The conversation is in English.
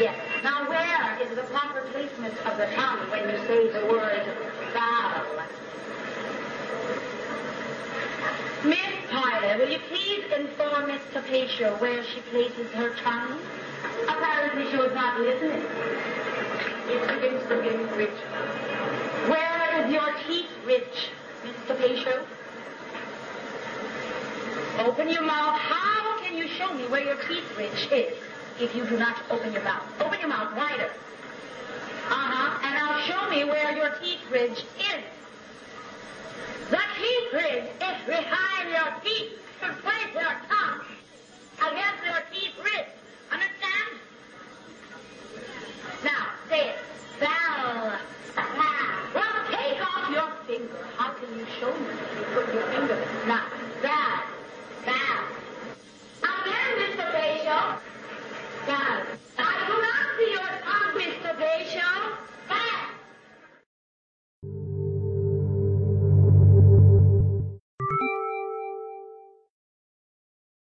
Yes. Now where is the proper placement of the tongue when you say the word Val? Miss Tyler, will you please inform Miss Capacia where she places her tongue? Apparently she was not listening. Game, Rich. Where is your teeth ridge, Miss Capacia? Open your mouth. How can you show me where your teeth ridge is if you do not open your mouth. Open your mouth wider. Uh-huh. And now show me where your teeth ridge is. The teeth ridge is behind your teeth to place your tongue against your teeth ridge. Understand? Now, say it. Bell. Well, take off your finger. How can you show me if you put your finger? Now,